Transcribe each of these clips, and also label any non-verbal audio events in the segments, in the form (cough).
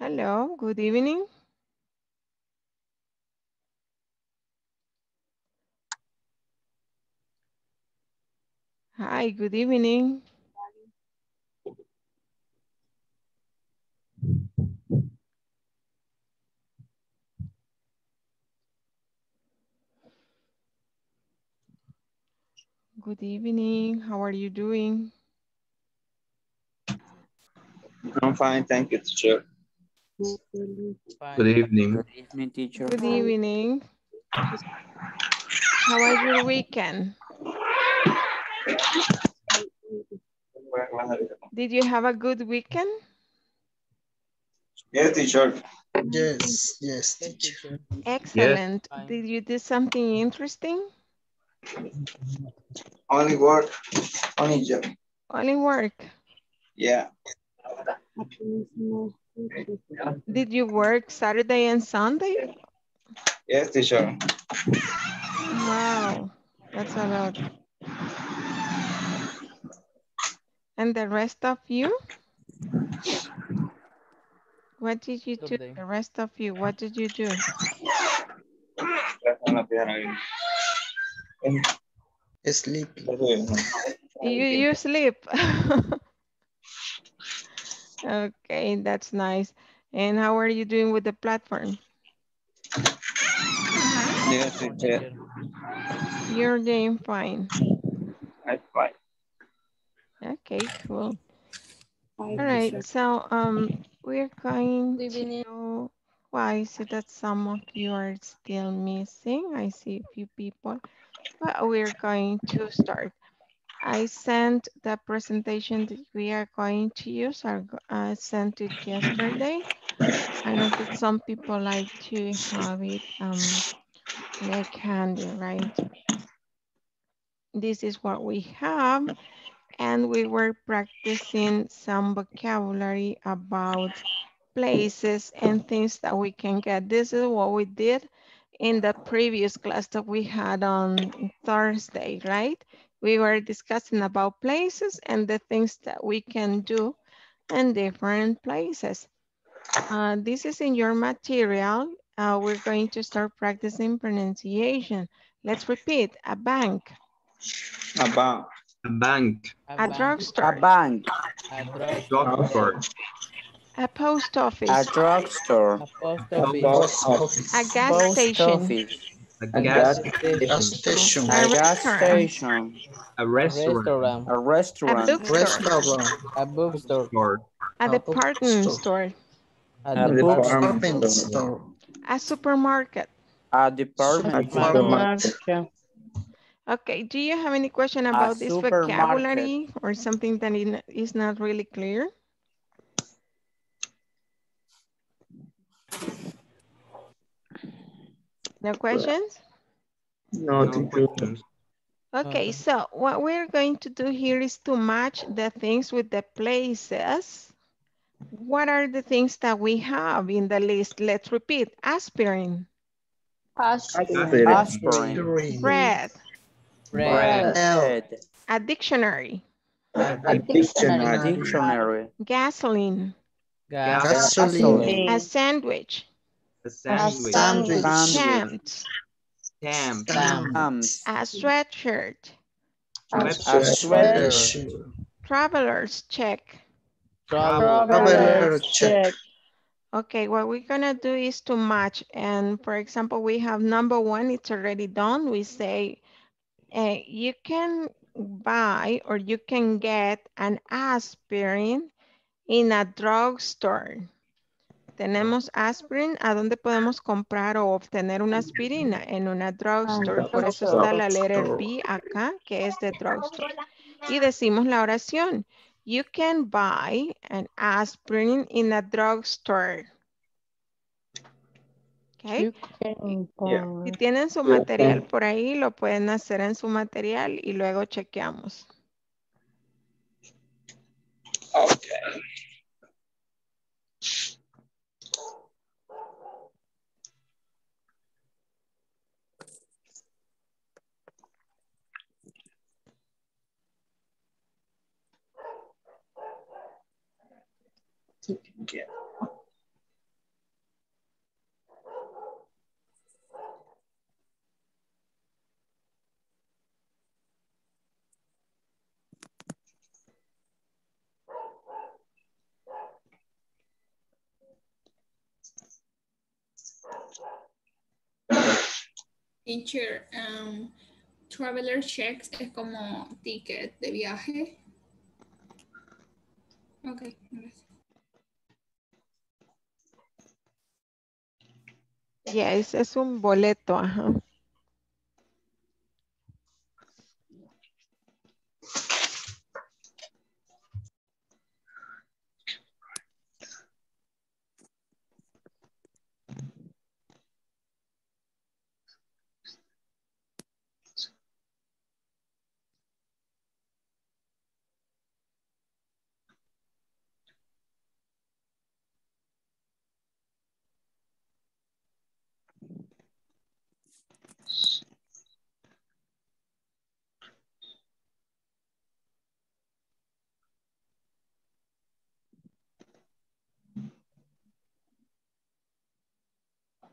Hello, good evening. Hi, good evening. Good evening. How are you doing? I'm fine, thank you, teacher. Good evening. Good evening, teacher. Good evening. How was your weekend? Did you have a good weekend? Yes, teacher. Yes, yes, teacher. Excellent. Fine. Did you do something interesting? Only work, only job. Only work. Yeah. Did you work Saturday and Sunday? Yes, teacher. Wow, that's a lot. And the rest of you? What did you do? The rest of you, what did you do? Sleep. You, you sleep. (laughs) okay, that's nice. And how are you doing with the platform? Yes, teacher. You're doing fine. I'm fine. Okay, cool. All right, so um, we're going to, why is it that some of you are still missing? I see a few people, but we're going to start. I sent the presentation that we are going to use. I sent it yesterday. I know that some people like to have it um, like handy, right? This is what we have. And we were practicing some vocabulary about places and things that we can get. This is what we did in the previous class that we had on Thursday, right? We were discussing about places and the things that we can do in different places. Uh, this is in your material. Uh, we're going to start practicing pronunciation. Let's repeat, a bank, A bank. a bank, A drugstore, bank, A drugstore. Drugstore. a post office, A drugstore. A post office. a gas post station, office, A A gas gas station. Station. A a gas restaurant. station, A restaurant. a A a restaurant. restaurant, bookstore, A bookstore. A A department store, A A department Department store. store. a supermarket. a department store, Okay, do you have any question about this vocabulary or something that in- is not really clear? No questions? No, No questions. Okay, so what we're going to do here is to match the things with the places. What are the things that we have in the list? Let's repeat. Aspirin, aspirin, Green. bread, Bread. bread, a dictionary, A dictionary. dictionary, gasoline, Gas. Gasoline. a sandwich, A sandwich. Sandwich. sandwich, stamps, Stamp. stamps, a sweatshirt, a Sweatshirt. traveler's check. Travel. Traveler check. Okay, what we're gonna do is to match. And for example, we have number one, it's already done. We say, uh, you can buy or you can get an aspirin in a drugstore. Tenemos aspirin, ¿a dónde podemos comprar o obtener una aspirina? En una drugstore. Por eso está la letter B acá, que es de drugstore. Y decimos la oración. You can buy an aspirin in a drugstore. Okay. Si tienen su material por ahí, lo pueden hacer en su material y luego chequeamos. Okay. Teacher, um, traveler checks es como ticket de viaje. Ok, gracias. Yes, es un boleto, ajá.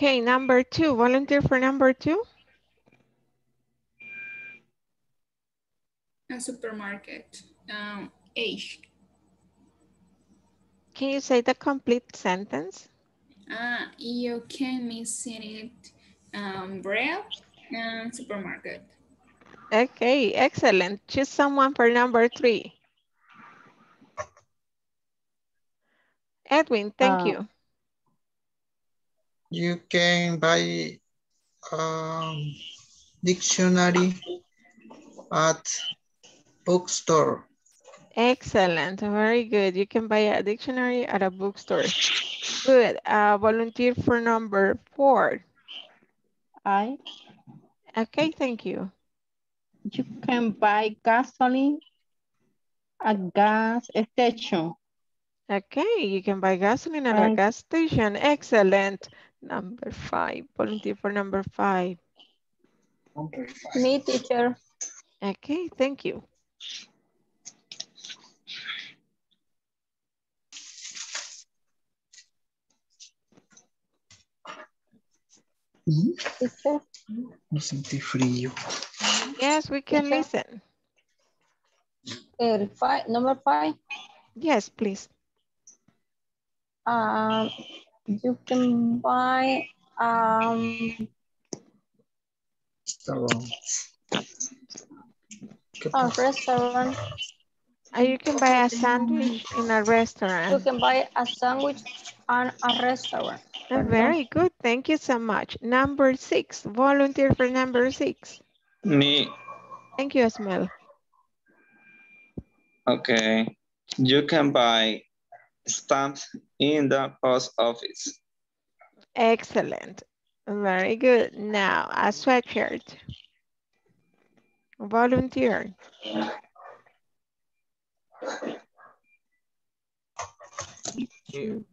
Okay, number two, volunteer for number two. A supermarket. Um, age. Can you say the complete sentence? Uh, you can missing it. Um, bread and supermarket. Okay, excellent. Choose someone for number three. Edwin, thank Uh, you. You can buy um, dictionary at bookstore. Excellent, very good. You can buy a dictionary at a bookstore. Good, uh, volunteer for number four. I, Okay, thank you. you can buy gasoline at gas station. Okay, you can buy gasoline at a gas station. Excellent. Number five, volunteer for number five. Me, teacher. Okay, thank you. Teacher. No sentí frío. Yes, we can Teacher. listen. Uh, five, number five. Yes, please. Um, you can buy um Estaba. ¿Qué a pasó? restaurant. Uh, you can buy a sandwich in a restaurant. You restaurant. can buy a sandwich at a restaurant. Uh, Very good. Thank you so much. Number six, volunteer for number six. Me, Thank you, Asmel. okay. You can buy stamps in the post office. Excellent. Very good. Now, a sweatshirt. Volunteer. You,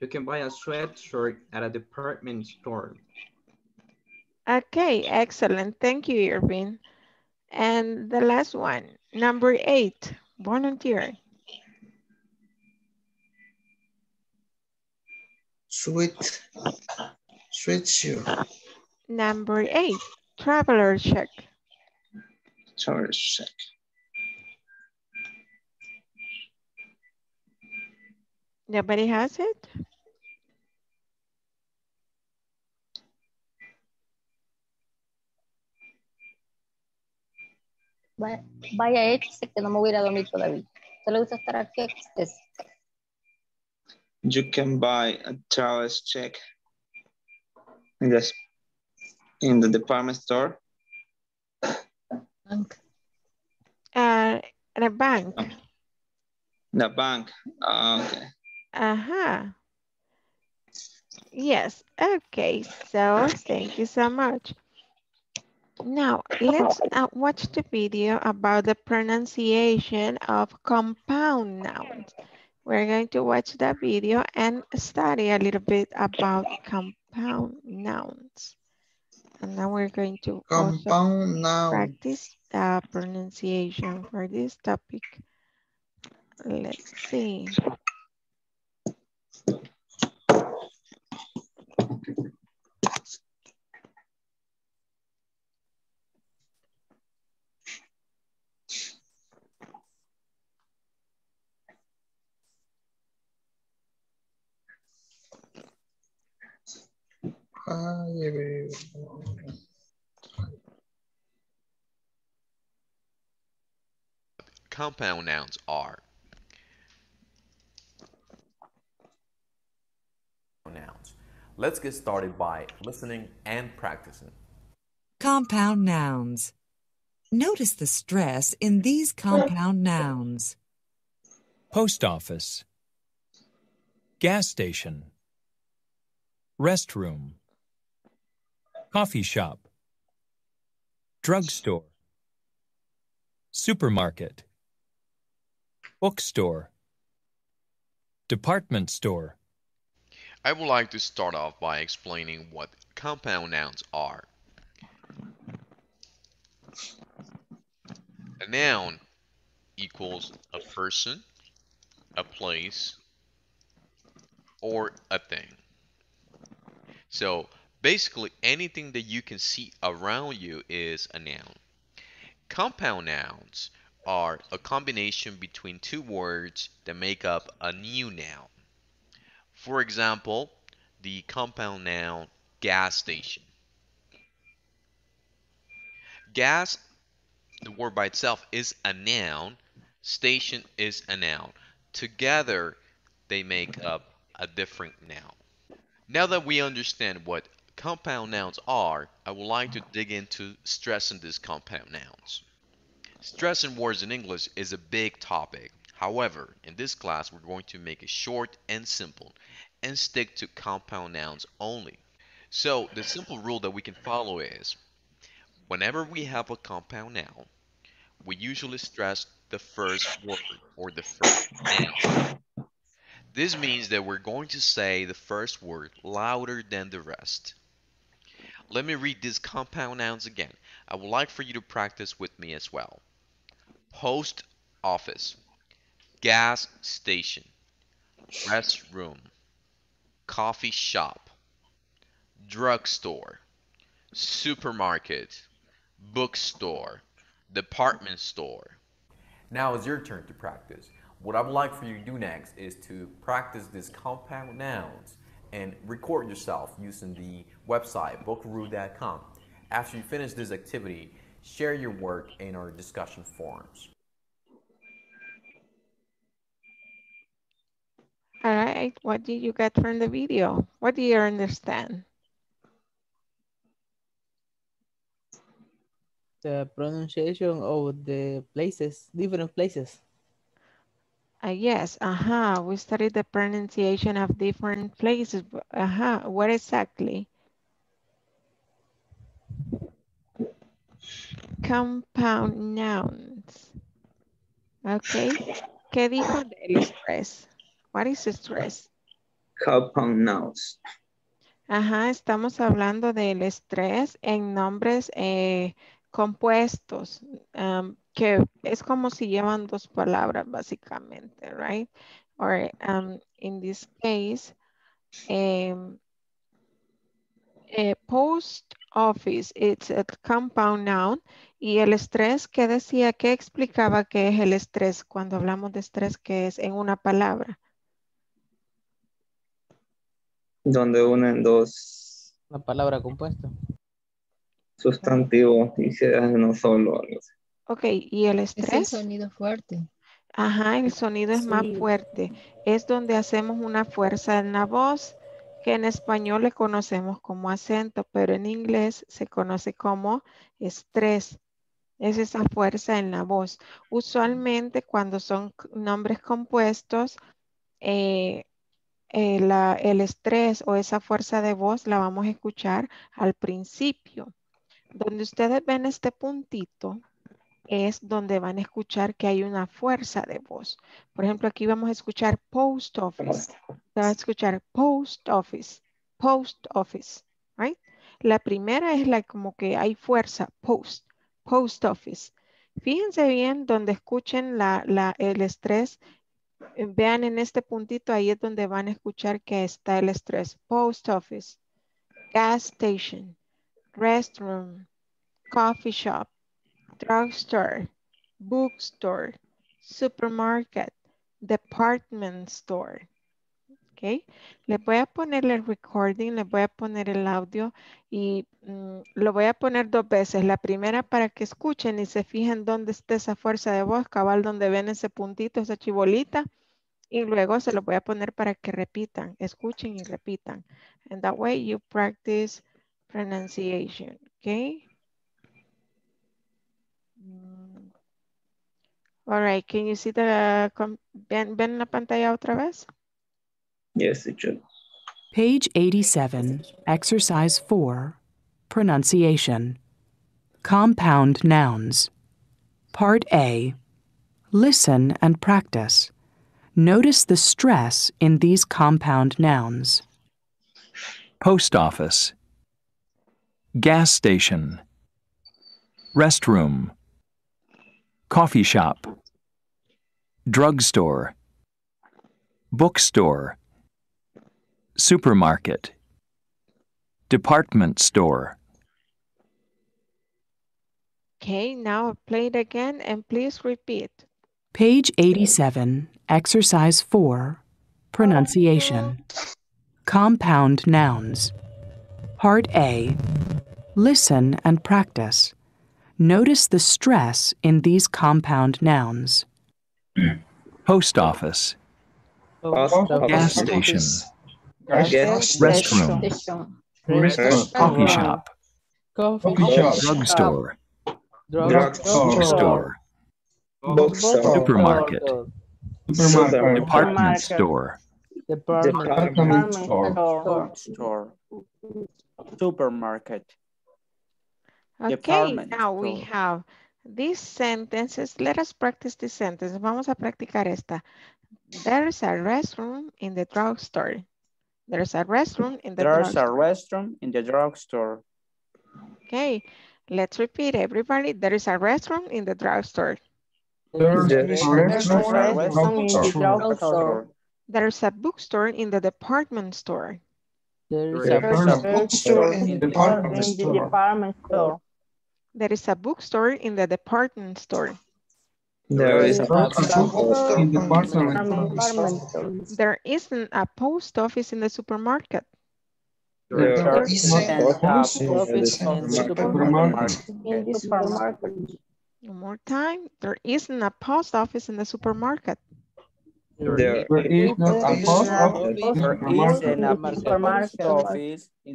you can buy a sweatshirt at a department store. Okay, excellent. Thank you, Irving. And the last one, number eight, volunteer. Sweet. Sweatshirt. Number eight, traveler check. Church. Nobody has it? Vaya, vaya échese que no me voy a ir a dormir todavía. ¿Te le gusta estar aquí? Es- You can buy a traveler's check. in the in the department store. Bank. Uh, at a bank. The bank. Ah, okay. Uh-huh. Yes, okay, so thank you so much. Now, let's uh, watch the video about the pronunciation of compound nouns. We're going to watch that video and study a little bit about compound nouns. And then we're going to Compound noun. practice the pronunciation for this topic. Let's see. Ah, Hi, everyone. compound nouns are. nouns. Let's get started by listening and practicing. Compound nouns. Notice the stress in these compound nouns. Post office. Gas station. Restroom. Coffee shop. Drugstore. Supermarket. Bookstore. Department store. I would like to start off by explaining what compound nouns are. A noun equals a person, a place, or a thing. So basically anything that you can see around you is a noun. Compound nouns are a combination between two words that make up a new noun. For example, the compound noun gas station. Gas, the word by itself is a noun. Station is a noun. Together, they make up a different noun. Now that we understand what compound nouns are, I would like to dig into stressing these compound nouns. Stressing words in English is a big topic. However, in this class, we're going to make it short and simple and stick to compound nouns only. So the simple rule that we can follow is whenever we have a compound noun, we usually stress the first word or the first noun. This means that we're going to say the first word louder than the rest. Let me read these compound nouns again. I would like for you to practice with me as well. Post office, gas station, restroom, coffee shop, drugstore, supermarket, bookstore, department store. Now it's your turn to practice. What I would like for you to do next is to practice these compound nouns and record yourself using the website vocaroo.com. After you finish this activity, share your work in our discussion forums. All right, what did you get from the video? What do you understand? The pronunciation of the places, different places. Uh, yes, uh-huh. We studied the pronunciation of different places. Uh-huh. What exactly? Compound nouns. Okay. ¿Qué dijo del stress? What is stress? Compound nouns. Ajá, estamos hablando del estrés en nombres eh, compuestos, um, que es como si llevan dos palabras básicamente, right? Or um, in this case, um, a post office, it's a compound noun. Y el estrés, ¿qué decía? ¿Qué explicaba qué es el estrés cuando hablamos de estrés, que es en una palabra? Donde unen dos La palabra compuesta. sustantivos y se hacen uno solo. algo así. Ok, ¿y el Es el estrés? sonido fuerte. Ajá, el sonido es más fuerte. Es donde hacemos una fuerza en la voz que en español le conocemos como acento, pero en inglés se conoce como estrés. Es esa fuerza en la voz. Usualmente cuando son nombres compuestos, eh, eh, la- el estrés o esa fuerza de voz la vamos a escuchar al principio. Donde ustedes ven este puntito es donde van a escuchar que hay una fuerza de voz. Por ejemplo, aquí vamos a escuchar post office. Se va a escuchar post office, post office, right? La primera es la como que hay fuerza, post, post office. Fíjense bien donde escuchen la, el estrés. Vean en este puntito, ahí es donde van a escuchar que está el estrés. Post office, gas station, restroom, coffee shop, drugstore, bookstore, supermarket, department store. ¿ok? Les voy a poner el recording, les voy a poner el audio y mm, lo voy a poner dos veces. La primera para que escuchen y se fijen dónde está esa fuerza de voz, cabal donde ven ese puntito, esa chibolita. Y luego se lo voy a poner para que repitan, escuchen y repitan. And that way you practice pronunciation, ¿ok? Mm. All right, can you see the, com- ven, ven la pantalla otra vez? Yes, teacher. Page 87, Exercise 4, Pronunciation. Compound Nouns. Part A. Listen and practice. Notice the stress in these compound nouns. Post office. Gas station. Restroom. Coffee shop. Drugstore. Bookstore. Supermarket. Department store. Okay, now play it again and please repeat. Page 87, Exercise 4, Pronunciation. Compound Nouns. Part A. Listen and practice. Notice the stress in these compound nouns. Post office. Post Gas station. Gas Restroom. Station. Coffee shop. Coffee shop. Drugstore. Drugstore. Bookstore. Bookstore. Supermarket. Supermarket. Department store. Department. Department Store. Store. Supermarket. Okay, Department now we have these sentences. Let us practice these sentences. Vamos a practicar esta. There's a restroom in the drugstore. There's a restroom in the There's a drugstore. restroom in the drugstore. Okay, let's repeat everybody. There is a restroom in the drugstore. There's There's a restroom in the drugstore. There's a bookstore in the department store. There is There's a a bookstore in the department store. Department store. There is a bookstore in the department store. There is a Department in the Department store. There isn't a post office in the supermarket. There there isn't a a post post office office in in the the supermarket. supermarket. In the supermarket. One more time. There isn't a post office in the supermarket. There is not a post There isn't a post office in the supermarket.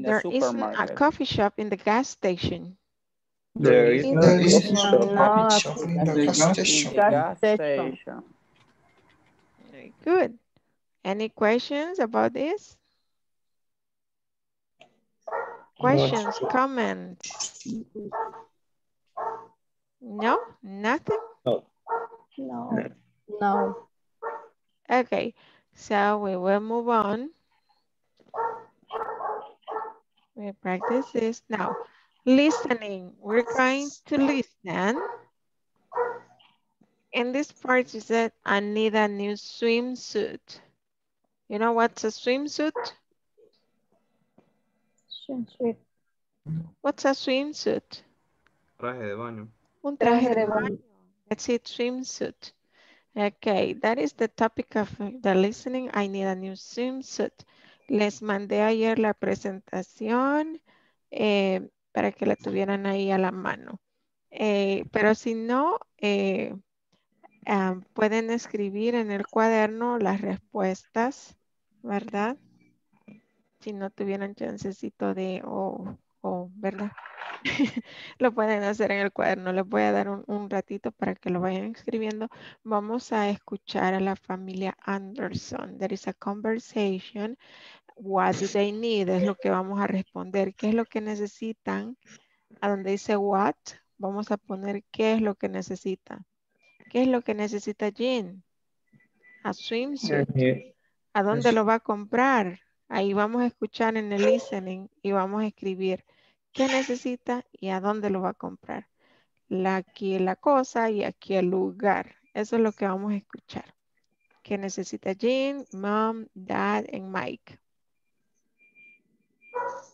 There isn't a coffee shop in the gas station. There is no a is shop. not shop in the gas In station. the gas gas station. station. Very good. Any questions about this? Questions, comments? No, nothing? No. No. Okay, so we will move on. We practice this now. Listening, we're going to listen. In this part, you said, I need a new swimsuit. You know what's a swimsuit? Swimsuit. What's a swimsuit? Traje de baño. Un Traje traje de de baño. That's it, swimsuit. Okay, that is the topic of the listening. I need a new swimsuit. Les mandé ayer la presentación eh, para que la tuvieran ahí a la mano. Eh, pero si no, eh, ah, pueden escribir en el cuaderno las respuestas, ¿verdad? si no tuvieran chancecito de, o, o, ¿verdad? (laughs) lo pueden hacer en el cuaderno. Les voy a dar un ratito para que lo vayan escribiendo. Vamos a escuchar a la familia Anderson. There is a conversation. What do they need? Es lo que vamos a responder. ¿Qué es lo que necesitan? A donde dice what, vamos a poner qué es lo que necesita. ¿Qué es lo que necesita Jean? A swimsuit. ¿A dónde lo va a comprar? Ahí vamos a escuchar en el listening y vamos a escribir qué necesita y a dónde lo va a comprar. La, aquí la cosa y aquí el lugar. Eso es lo que vamos a escuchar. ¿Qué necesita Jean, Mom, Dad y Mike? Thank you.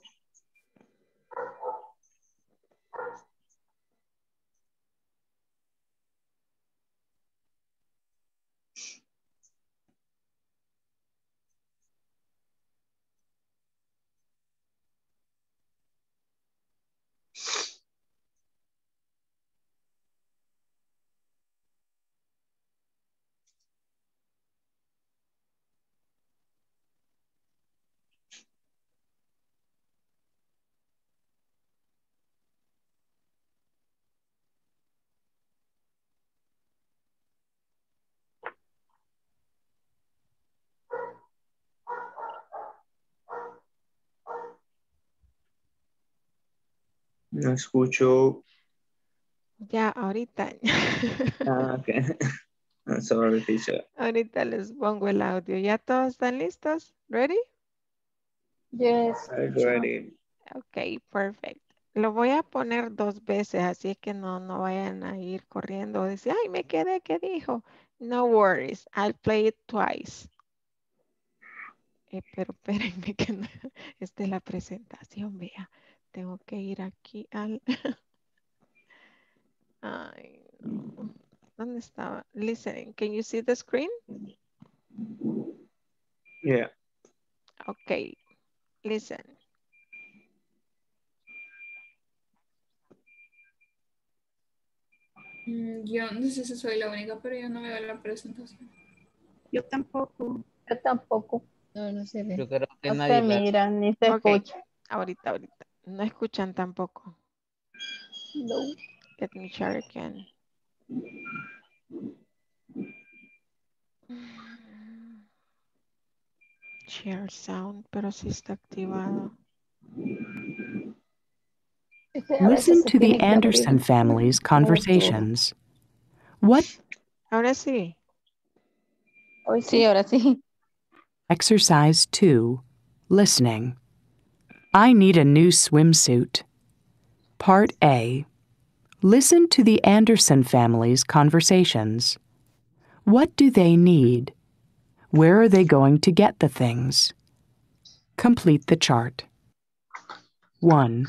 No escucho. Ya, ahorita. Ah, ok. (laughs) I'm sorry, teacher. ahorita les pongo el audio. ¿Ya todos están listos? ¿Ready? Yes. I'm ready. Ok, perfect. Lo voy a poner dos veces, así es que no, no vayan a ir corriendo o decir, ay, me quedé, ¿qué dijo? No worries, I'll play it twice. Eh, pero (laughs) espérenme que no, esta es la presentación, vea. Tengo que ir aquí al... (laughs) Ay, no. ¿Dónde estaba? Listening, can you see the screen? Yeah. Ok, listen. Mm, Yo no sé si soy la única, pero yo no veo la presentación. Yo tampoco. Yo tampoco. No, no se ve. Yo creo que No nadie se mira ni se escucha. ahorita, ahorita. No escuchan tampoco. No. Let me share again. Share sound, pero sí está activado. Listen to the Anderson family's conversations. What Ahora sí. Hoy sí, ahora sí. Exercise 2 Listening. I need a new swimsuit. Part A Listen to the Anderson family's conversations. What do they need? Where are they going to get the things? Complete the chart. 1.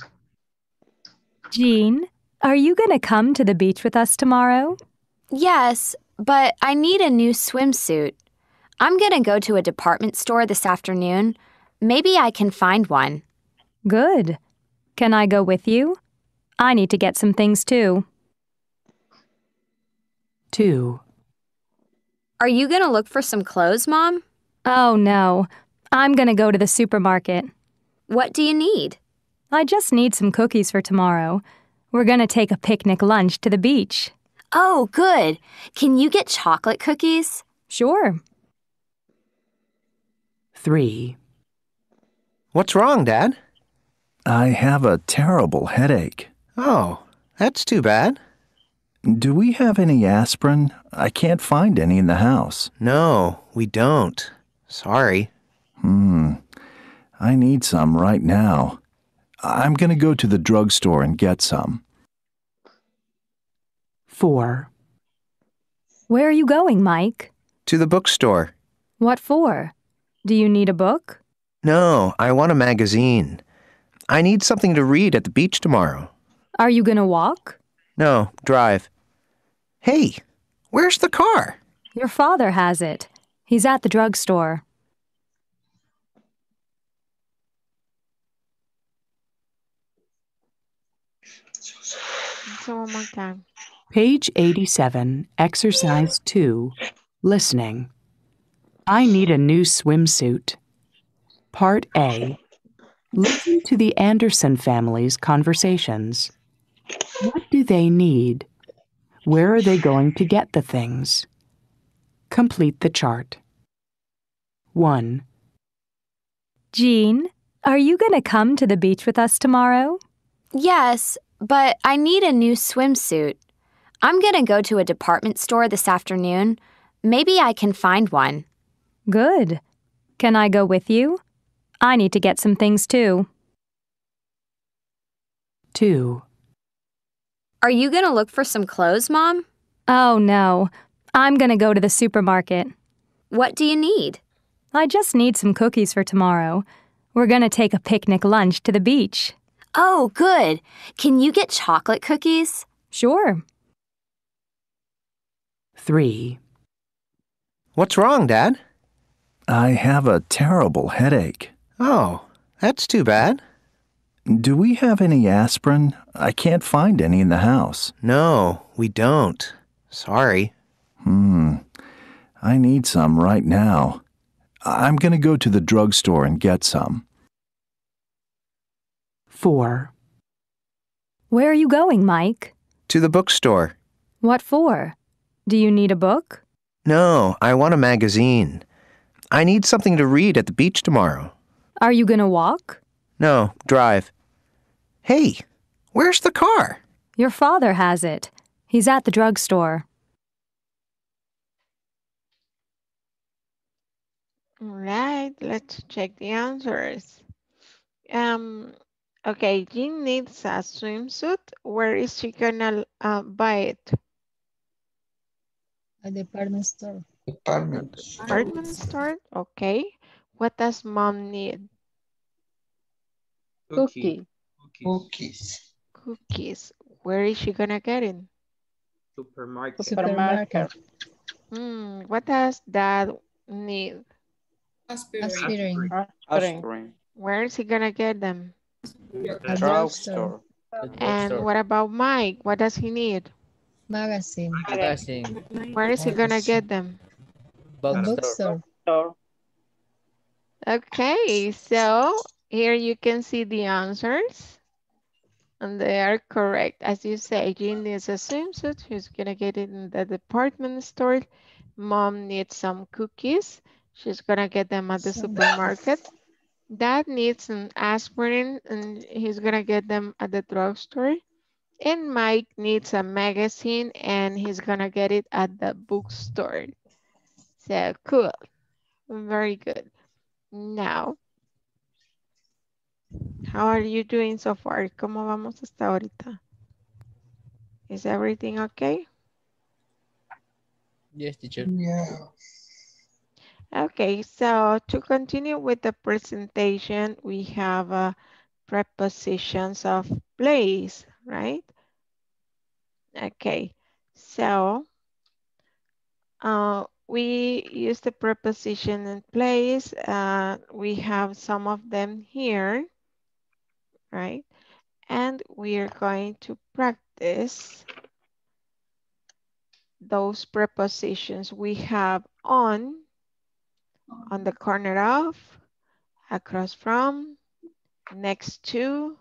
Jean, are you going to come to the beach with us tomorrow? Yes, but I need a new swimsuit. I'm gonna go to a department store this afternoon. Maybe I can find one. Good. Can I go with you? I need to get some things too. 2. Are you gonna look for some clothes, Mom? Oh, no. I'm going to go to the supermarket. What do you need? I just need some cookies for tomorrow. We're going to take a picnic lunch to the beach. Oh, good. Can you get chocolate cookies? Sure. 3. What's wrong, Dad? I have a terrible headache. Oh, that's too bad. Do we have any aspirin? I can't find any in the house. No, we don't. Sorry. Hmm. I need some right now. I'm going to go to the drugstore and get some. 4. Where are you going, Mike? To the bookstore. What for? Do you need a book? No, I want a magazine. I need something to read at the beach tomorrow. Are you going to walk? No, drive. Hey, where's the car? Your father has it. He's at the drugstore. So one more time. Page 87, Exercise 2 Listening. I need a new swimsuit. Part A Listen to the Anderson family's conversations. What do they need? Where are they going to get the things? Complete the chart. 1. Jean, are you going to come to the beach with us tomorrow? Yes, but I need a new swimsuit. I'm gonna go to a department store this afternoon. Maybe I can find one. Good. Can I go with you? I need to get some things too. 2. Are you gonna look for some clothes, Mom? Oh, no. I'm going to go to the supermarket. What do you need? I just need some cookies for tomorrow. We're going to take a picnic lunch to the beach. Oh, good. Can you get chocolate cookies? Sure. 3. What's wrong, Dad? I have a terrible headache. Oh, that's too bad. Do we have any aspirin? I can't find any in the house. No, we don't. Sorry. Hmm. I need some right now. I'm going to go to the drugstore and get some. 4. Where are you going, Mike? To the bookstore. What for? Do you need a book? No, I want a magazine. I need something to read at the beach tomorrow. Are you going to walk? No, drive. Hey, where's the car? Your father has it. He's at the drugstore. All right, let's check the answers. Um, okay, Jean needs a swimsuit. Where is she gonna uh, buy it? A department store. Department. Department store. Okay. What does mom need? Cookie. Cookies. Cookies. Where is she gonna get it? Supermarket. Supermarket. Hmm. What does dad need? Aspirin. Aspirin. Where is he gonna get them? Drugstore. And what about Mike? What does he need? Magazine. Magazine. Where is he gonna get them? Bookstore. Okay, so here you can see the answers. And they are correct. As you say, Jean needs a swimsuit. She's gonna get it in the department store. Mom needs some cookies. She's gonna get them at the supermarket. Dad needs an aspirin and he's gonna get them at the drugstore. And Mike needs a magazine and he's gonna get it at the bookstore. So cool. Very good. Now, how are you doing so far? ¿Cómo vamos hasta ahorita? Is everything okay? Yes, teacher. Yeah. Okay, so to continue with the presentation, we have uh, prepositions of place, right? Okay, so uh, we use the preposition in place. Uh, we have some of them here, right? And we are going to practice those prepositions. We have on, on the corner of, across from, next to,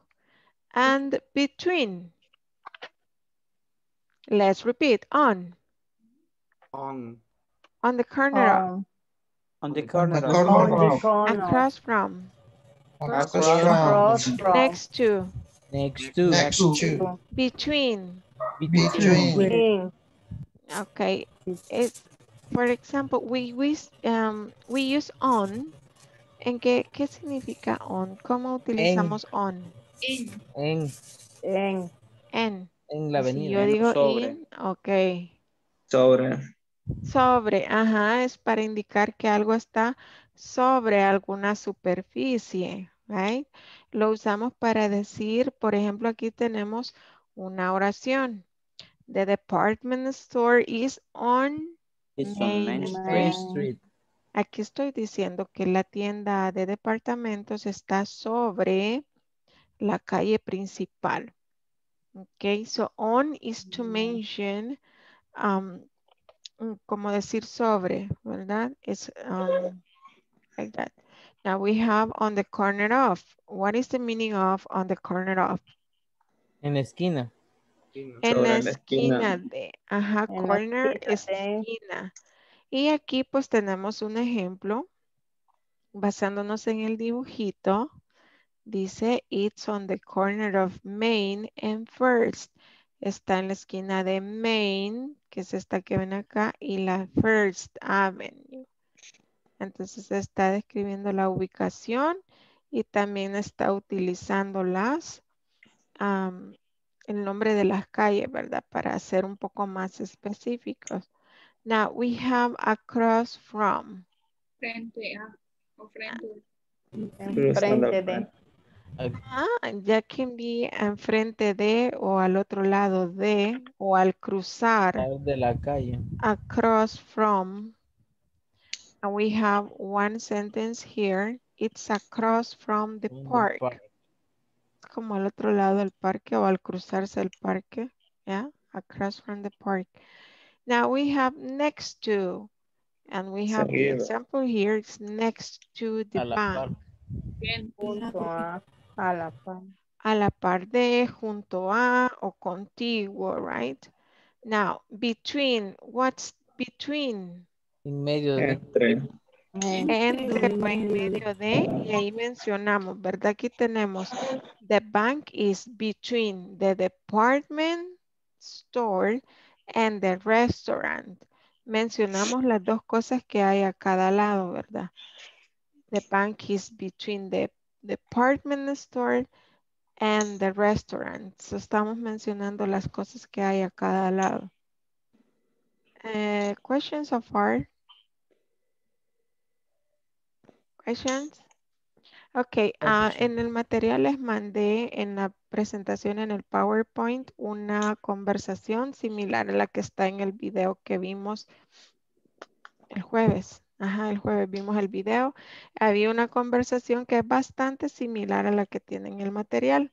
and between. Let's repeat, on, On. On the corner of, On the corner. corner of. across from, Across from. next to, Next to. Next to. between. Between. Okay, it, for example, we, we, um, we use on. ¿En qué, qué significa on? ¿Cómo utilizamos on? En, En. En. en la Si avenida. yo digo sobre. in, ok. Sobre. Sobre, ajá, es para indicar que algo está sobre alguna superficie, right? Lo usamos para decir, por ejemplo, aquí tenemos una oración. The department store is on It's on Main Street. Aquí estoy diciendo que la tienda de departamentos está sobre la calle principal. Okay, so on is to mention, um, mm, como decir sobre, ¿verdad? Es um, like that. Now we have on the corner of. What is the meaning of on the corner of? En la esquina. En la esquina de, ajá, En corner, esquina. Y aquí pues tenemos un ejemplo basándonos en el dibujito. Dice, it's on the corner of Main and First. Está en la esquina de Main, que es esta que ven acá, y la First Avenue. Entonces está describiendo la ubicación y también está utilizando las, el nombre de las calles, ¿verdad? Para ser un poco más específicos. Now we have across from. Frente a o frente. Enfrente de. Ah, ya can be enfrente de o al otro lado de o al cruzar. De la calle. Across from. And we have one sentence here. It's across from the the park. park. Como al otro lado del parque o al cruzarse el parque. Yeah, across from the park. Now we have next to. And we have the Seguido. example here. It's next to the bank. Bien. A. La par. a la par de, junto a o contiguo, right? Now, between, what's between? En medio de. Entre. Entre o en medio de, y ahí mencionamos, ¿verdad? Aquí tenemos, the bank is between the department store and the restaurant. Mencionamos las dos cosas que hay a cada lado, ¿verdad? The bank is between the department store and the restaurant. So, estamos mencionando las cosas que hay a cada lado. Eh, questions so far? Questions? Ok, ah, en el material les mandé en la presentación en el PowerPoint una conversación similar a la que está en el video que vimos el jueves. Ajá, el jueves vimos el video. Había una conversación que es bastante similar a la que tiene en el material.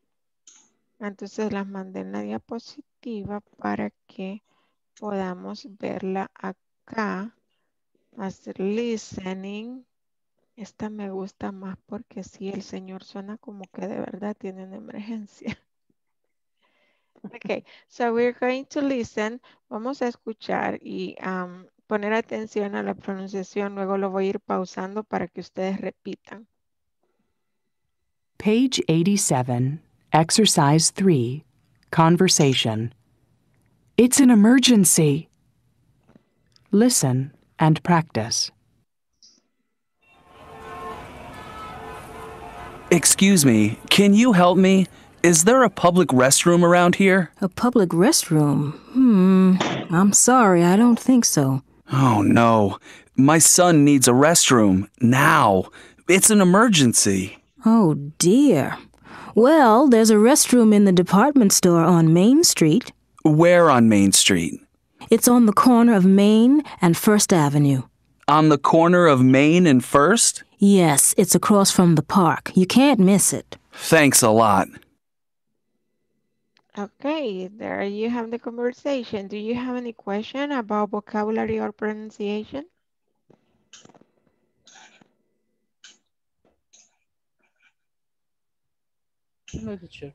Entonces las mandé en la diapositiva para que podamos verla acá. Hacer listening. Esta me gusta más porque sí, el señor suena como que de verdad tiene una emergencia. (laughs) Okay, so we're going to listen. Vamos a escuchar y um, poner atención a la pronunciación. Luego lo voy a ir pausando para que ustedes repitan. Page 87, Exercise 3, Conversation. It's an emergency. Listen and practice. Excuse me, can you help me? Is there a public restroom around here? A public restroom? Hmm, I'm sorry, I don't think so. Oh no. My son needs a restroom now. It's an emergency. Oh dear. Well, there's a restroom in the department store on Main Street. Where on Main Street? It's on the corner of Main and First Avenue. On the corner of Main and First? Yes, it's across from the park. You can't miss it. Thanks a lot. Okay, there you have the conversation. Do you have any question about vocabulary or pronunciation? No, teacher.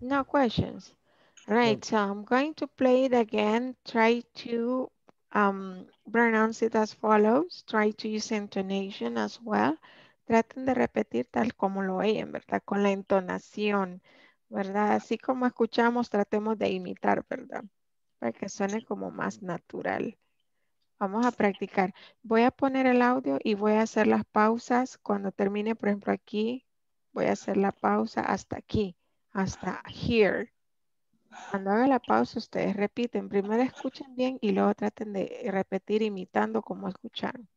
No questions. Right, so I'm going to play it again. Try to um, pronounce it as follows. Try to use intonation as well. Traten de repetir tal como lo oyen, ¿verdad? Con la entonación, ¿verdad? Así como escuchamos, tratemos de imitar, ¿verdad? Para que suene como más natural. Vamos a practicar. Voy a poner el audio y voy a hacer las pausas. Cuando termine, por ejemplo, aquí, voy a hacer la pausa hasta aquí, hasta here. Cuando haga la pausa, ustedes repiten. Primero escuchen bien y luego traten de repetir imitando como escucharon.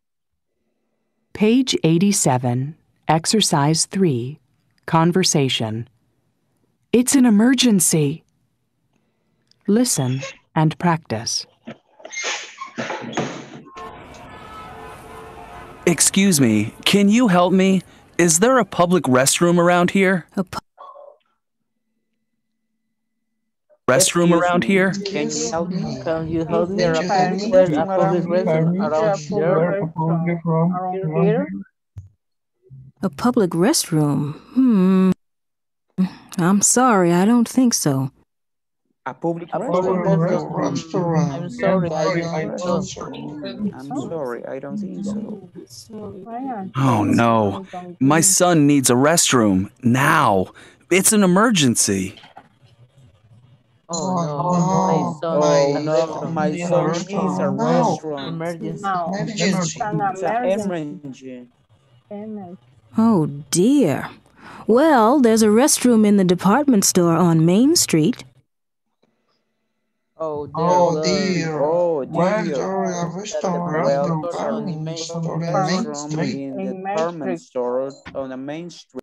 Page 87, Exercise 3, Conversation. It's an emergency. Listen and practice. Excuse me, can you help me? Is there a public restroom around here? A pu- restroom around here? Can you help me? Can you help me? There a public restroom around here. Around here? A public restroom? Hmm. I'm sorry, I don't think so. A public A public restaurant. restaurant. I'm sorry, I I don't don't think so. I'm sorry, I don't think so. Oh no. My son needs a restroom now. It's an emergency. Oh no, my son, no, my son oh, needs a restaurant. Emergency. Emergency. It's an emergency. Oh dear. Well, there's a restroom in the department store on Main Street. Oh, oh dear. Oh Lord. dear. Oh Where's dear. the restaurant? Well, The on the department main store on Main Street. in the department store on the main street.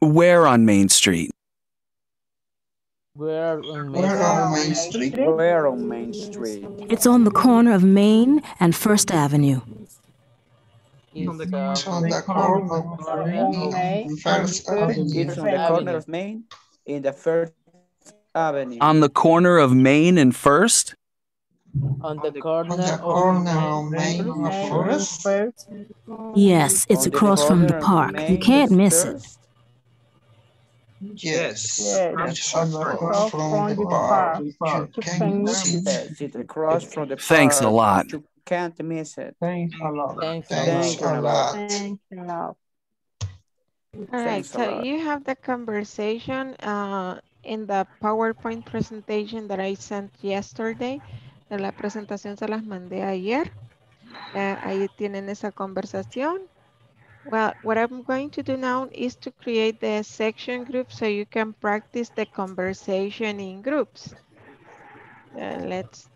Where on Main Street? Where on Main Where on Main Street? Where on Main Street? It's on the corner of Main and First Avenue. It's, It's um, on the corner of Main and First Avenue. It's on the corner of Main in the First Avenue. On the corner of Main and First? on the On the corner of Main and First. Yes, it's On the across from the park. You can't and miss it. First. Yes. Yes. It's across from the park. You can see it. Yes, across from the Thanks a park. lot. You can't miss it. Thanks a lot. Thanks a Thanks Thank a you. lot. Thanks a lot. All right, Thanks a so lot. you have the conversation uh, in the PowerPoint presentation that I sent yesterday. De la presentación se las mandé ayer. Eh, ahí tienen esa conversación. Well, what I'm going to do now is to create the section group so you can practice the conversation in groups. Uh, let's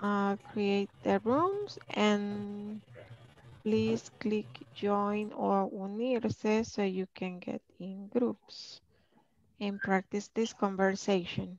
uh, create the rooms and please click join or unirse so you can get in groups and practice this conversation.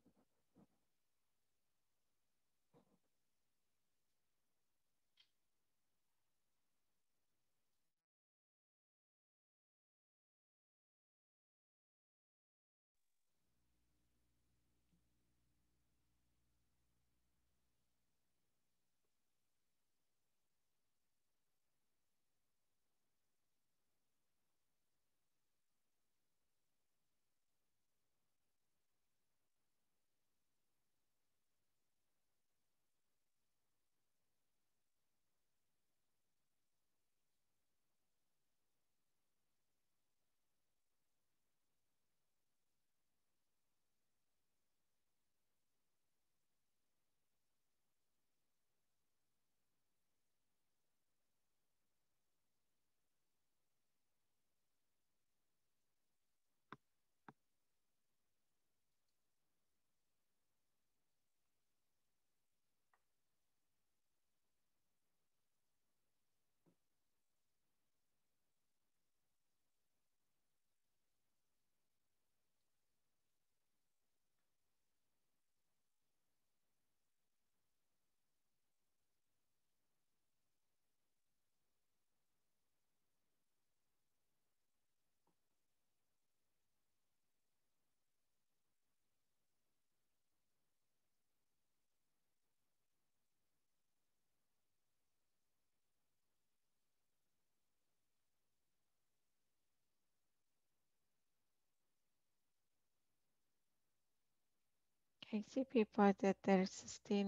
I see people that they're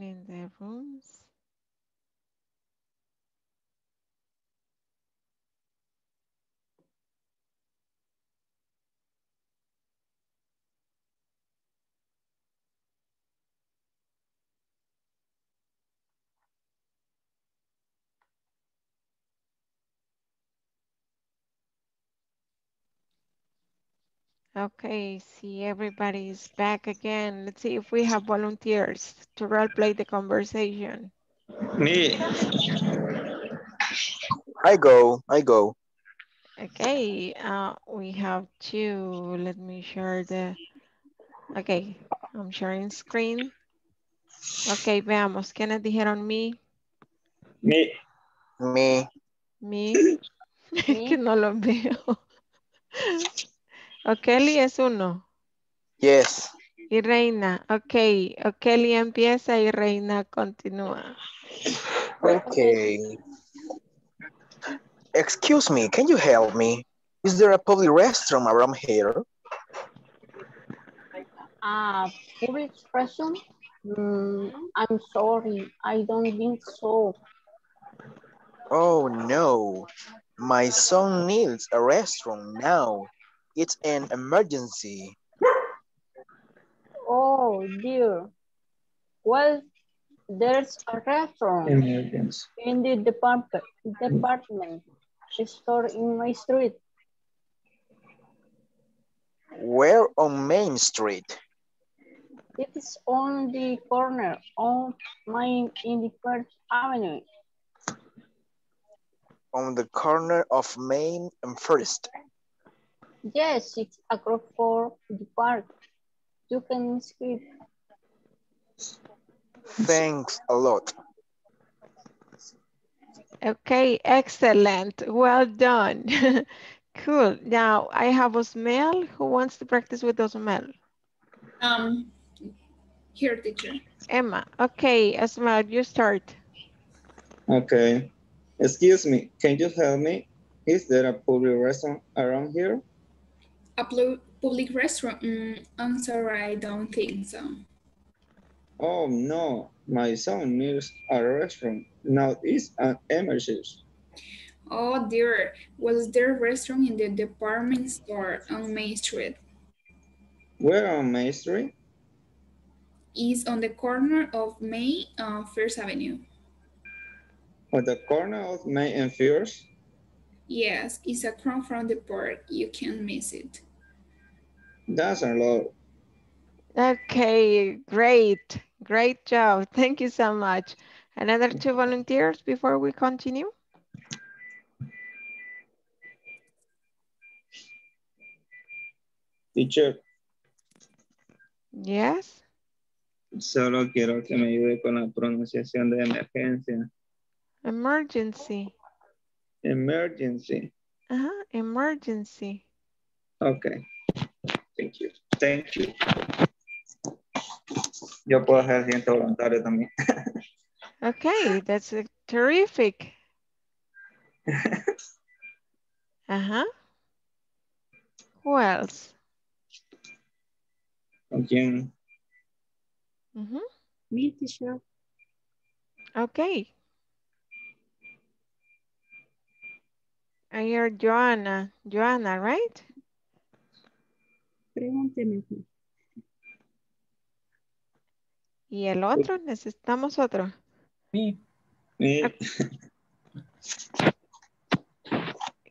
in their rooms. Okay, see everybody's back again. Let's see if we have volunteers to role play the conversation. Me. I go, I go. Okay, uh, we have two. Let me share the. Okay, I'm sharing screen. Ok, veamos. ¿Quiénes dijeron me? Me. Me. Me. (laughs) que no lo veo. Okeli es uno. Yes. Y Reina. Ok, Okeli empieza y Reina continúa. Okay. Excuse me, can you help me? Is there a public restroom around here? Ah, public restroom? Mm, I'm sorry, I don't think so. Oh no, my son needs a restroom now. It's an emergency. Oh dear. Well, there's a restaurant Emergency. in the department, department store in my street. Where on Main Street? It is on the corner on Main in the First Avenue. On the corner of Main and First. Yes, it's across for the park. You can skip. Thanks a lot. Okay, excellent. Well done. (laughs) cool. Now I have Osmel who wants to practice with Osmel. Um, here, teacher. Emma. Okay, Osmel, you start. Okay. Excuse me, can you help me? Is there a public restaurant around here? A public restaurant? Mm, I'm sorry, I don't think so. Oh no, my son needs a restroom. Now it's an emergency. Oh dear, was there a restaurant in the department store on Main Street? Where on Main Street? Is on the corner of Main and First Avenue. On the corner of Main and First? Yes, it's across from the park. You can't miss it. That's a lot. Okay, great. Great job. Thank you so much. Another two volunteers before we continue? Teacher, Yes. Solo quiero que me ayude con la pronunciación de emergencia. Emergency. Emergency. Ajá, emergency. Okay. Thank you. Thank you. Yo puedo ser agente voluntario también. (laughs) Okay, that's uh, terrific. Ajá. Who else? ¿Con quién? Mhm. Me, teacher. Okay. I hear Joanna. Joanna, right? Pregúnteme. ¿Y el otro? Necesitamos otro. Me. Me.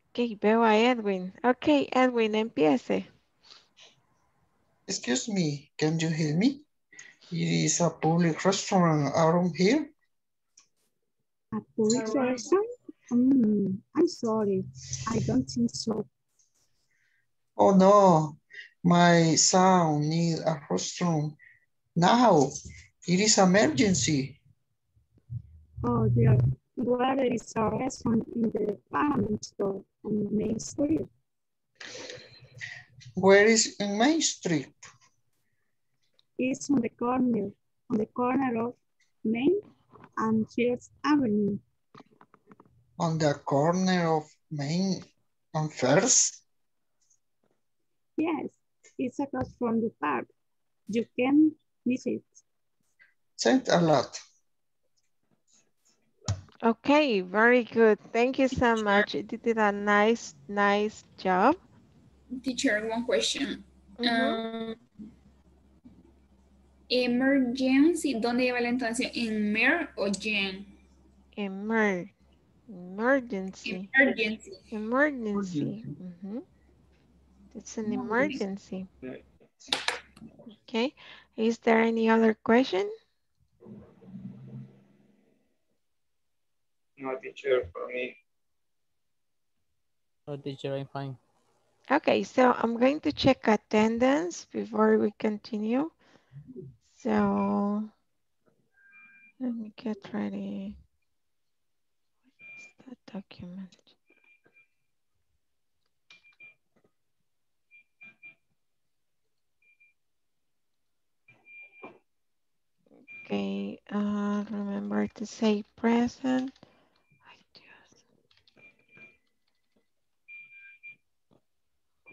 Ok, veo a Edwin. Ok, Edwin, empiece. Excuse me, can you hear me? It is a public restaurant around here. A public restaurant? Mm, I'm sorry. I don't think so. Oh no, my son needs a restroom now. It is emergency. Oh, dear. Where is a restaurant in the department store on Main Street? Where is in Main Street? It's on the corner, on the corner of Main and First Avenue. On the corner of Main and First? Yes, it's across from the park. You can visit. Thanks a lot. Okay, very good. Thank you so much. You did a nice, nice job. Teacher, one question. Mhm. Um, emergency, ¿dónde lleva la entonación? ¿En mer o gen? Emer emergency. Emergency. Emergency. Mhm. It's an emergency. Okay. Is there any other question? No, teacher, for me. No, teacher, I'm fine. Okay, so I'm going to check attendance before we continue. So let me get ready. Document? Okay, uh, remember to say present.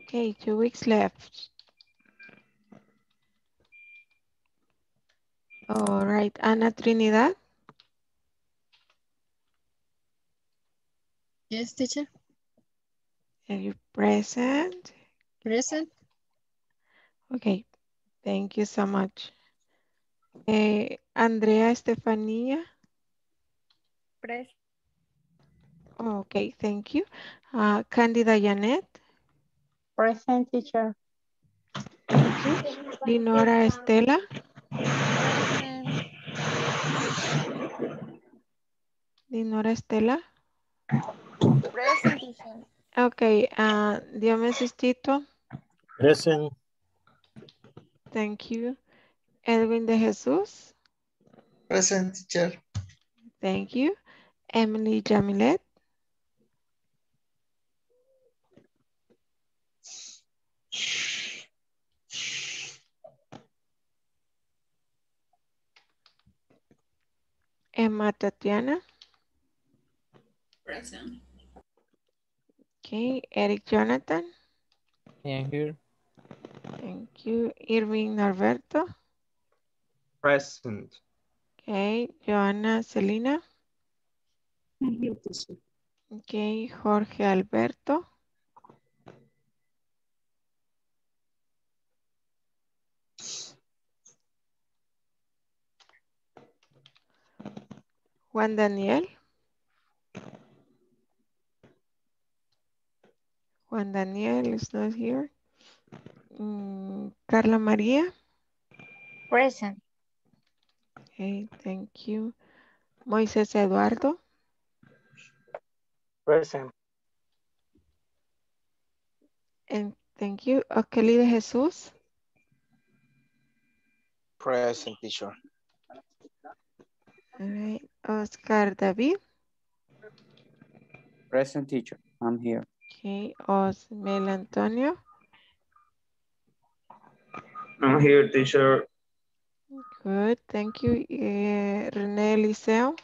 Okay, two weeks left. All right, Ana Trinidad. Yes, teacher. Are you present? Present. Okay, thank you so much. Eh, Andrea Estefanía. Present. Okay, thank you. Uh, Candida Janet. Present teacher. Thank you. Dinora Estela. Dinora Estela. Present, teacher. Okay, uh, Diomedes Tito. Present. Thank you. Edwin de Jesús. Present teacher. Thank you. Emily Jamilet. Emma Tatiana. Present. Okay, Eric Jonathan. I am here. Thank you. Irving Norberto. Present. Okay, Joana Celina. Okay, Jorge Alberto. Juan Daniel. Juan Daniel is not here. Mm, Carla María. Present. Okay, thank you. Moisés Eduardo. Present. And thank you. Okeli de Jesús. Present, teacher. All right. Oscar David. Present teacher, I'm here. Okay. Osmel Antonio. I'm here, teacher. Good. Thank you. Eh, René Eliseo.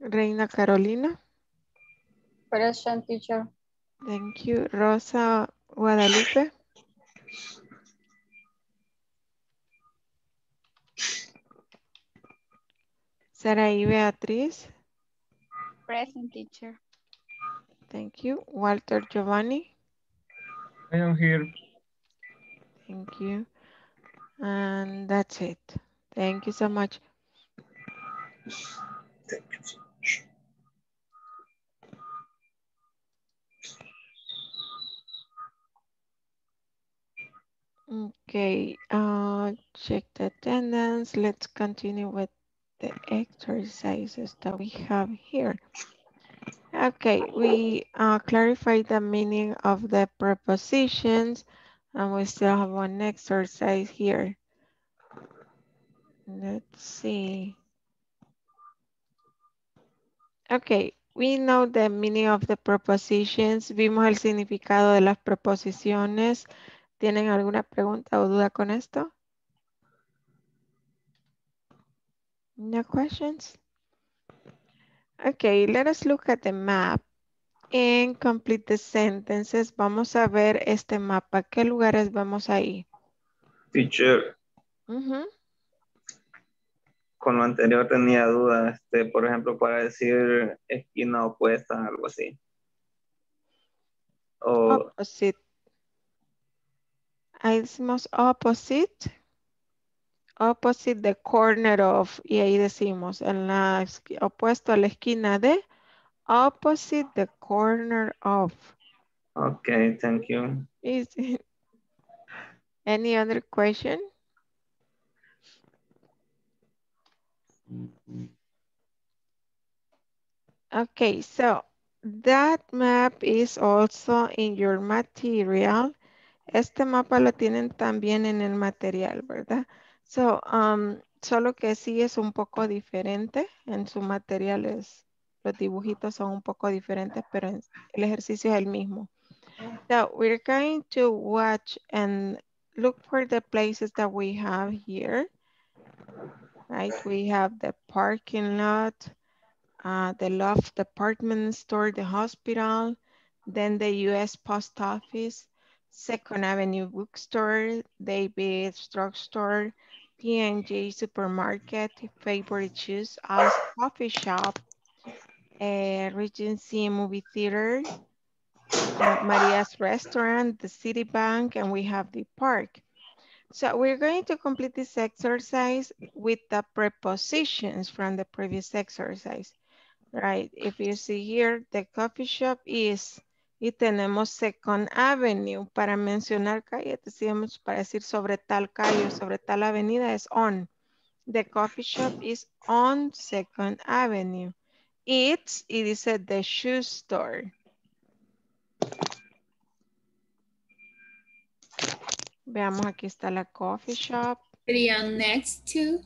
Reina Carolina. Present teacher. Thank you. Rosa Guadalupe. Saraí Beatriz. Present teacher. Thank you. Walter Giovanni. I am here. Thank you. And that's it. Thank you so much. Thank you so much. Okay, uh, check the attendance. Let's continue with the exercises that we have here. Okay, we uh, clarified the meaning of the prepositions and we still have one exercise here. Let's see. Okay, we know the meaning of the prepositions. Vimos el significado de las preposiciones. ¿Tienen alguna pregunta o duda con esto? No questions? Okay, let us look at the map and complete the sentences. Vamos a ver este mapa. ¿Qué lugares vemos ahí? Teacher, Ujú. con lo anterior tenía dudas, este, por ejemplo, para decir esquina opuesta, algo así. O, Opposite. Ahí decimos opposite. Opposite the corner of. Y ahí decimos en la opuesto a la esquina de. Opposite the corner of. okay, thank you. Easy. (laughs) Any other question? Okay, so that map is also in your material. Este mapa lo tienen también en el material, ¿verdad? So, um, solo que sí es un poco diferente en su material. Es, los dibujitos son un poco diferentes, pero el ejercicio es el mismo. So, we're going to watch and look for the places that we have here. Right, we have the parking lot, uh, the Loft Department Store, the hospital, then the US Post Office, Second Avenue Bookstore, David's Drugstore, P&J Supermarket, Favorite Shoes, Alice Coffee Shop, uh, Regency Movie Theater, uh, Maria's Restaurant, the City Bank, and we have the park. So we're going to complete this exercise with the prepositions from the previous exercise. Right, if you see here, the coffee shop is, y tenemos Second Avenue. Para mencionar calle, decíamos para decir sobre tal calle o sobre tal avenida es on. The coffee shop is on Second Avenue. It's, y dice the shoe store. Veamos, aquí está la coffee shop. Sería next to.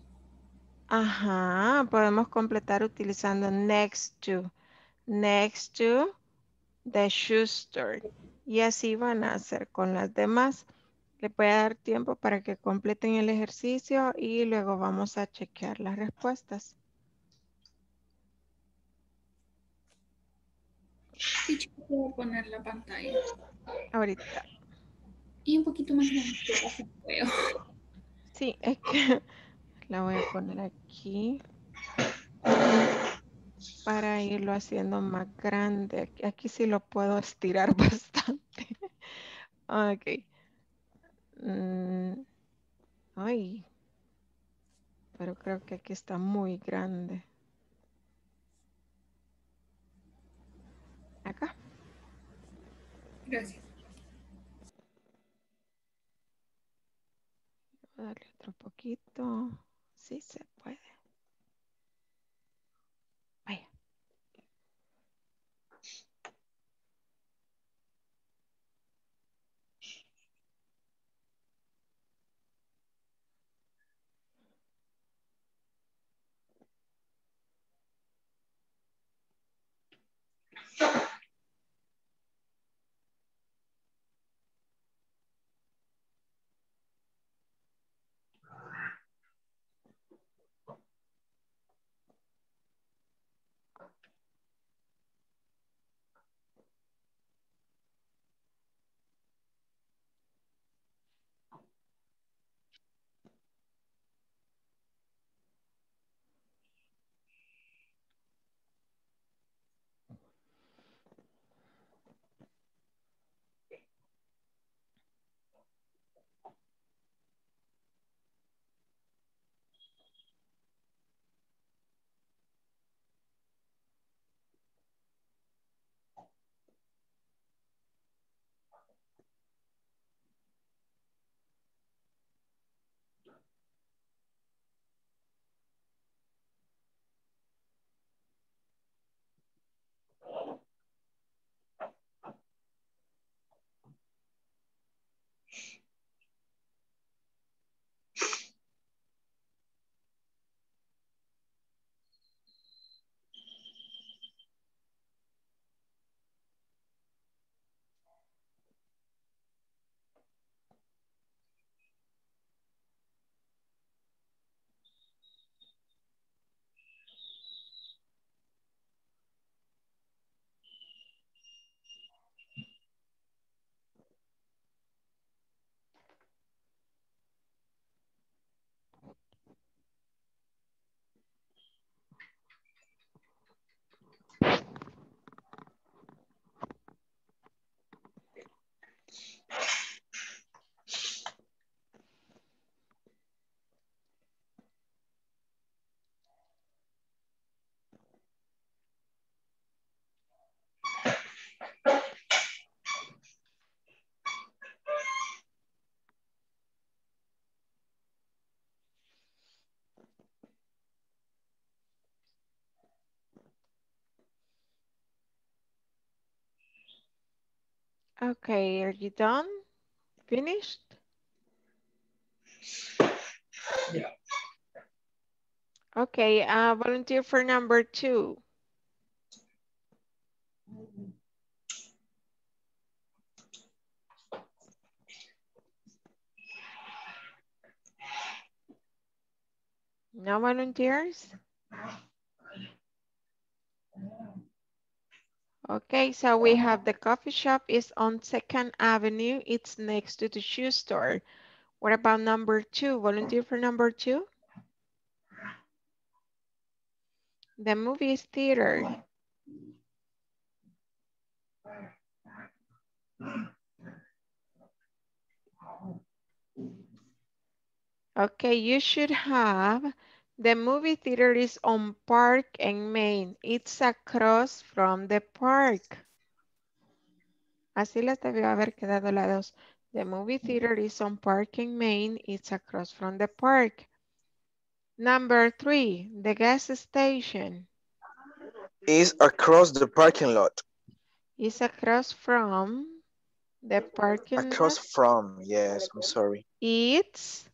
Ajá, podemos completar utilizando next to. Next to the shoe store. Y así van a hacer con las demás. Le voy a dar tiempo para que completen el ejercicio y luego vamos a chequear las respuestas. Teacher, puedo poner la pantalla. Ahorita. Y un poquito más grande. Sí, es que (laughs) la voy a poner aquí para irlo haciendo más grande. Aquí, aquí sí lo puedo estirar (laughs) bastante. Ok. Mm, Ay. Pero creo que aquí está muy grande. Acá. Gracias. Voy a darle otro poquito. Sí se Okay, are you done? Finished? Yeah. Okay, uh, volunteer for number two. No volunteers? Okay, so we have the coffee shop is on 2nd Avenue. It's next to the shoe store. What about number two? Volunteer for number two? The movie theater. Okay, you should have the movie theater is on Park and Main. It's across from the park. Así les debió haber quedado la dos. The movie theater is on Park and Main. It's across from the park. Number three, the gas station. Is across the parking lot. Is across from the parking lot. Across lot. from, yes, I'm sorry. It's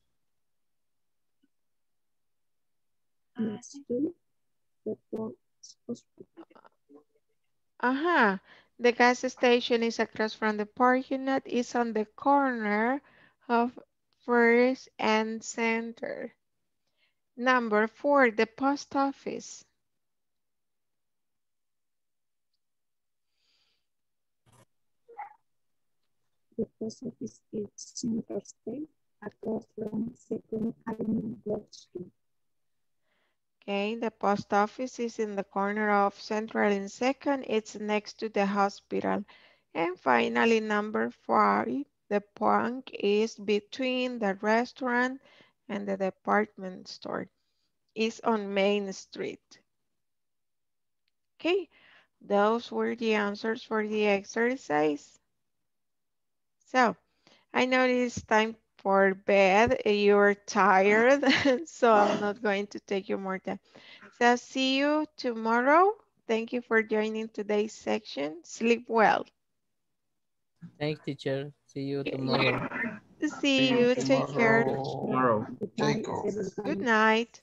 Uh-huh. The gas station is across from the parking lot. It's on the corner of First and Center. Number four, the post office. The post office is Center State across from Second Avenue Broad Street. Okay, the post office is in the corner of Central and Second. It's next to the hospital. And finally, number five, the park is between the restaurant and the department store. It's on Main Street. Okay, those were the answers for the exercise. So, I know it is time for bed. Eh, you're tired, (laughs) (laughs) so I'm not going to take you more time. So see you tomorrow. Thank you for joining today's section. Sleep well. Thank teacher. See you tomorrow. See you. Take care. Tomorrow. Good night.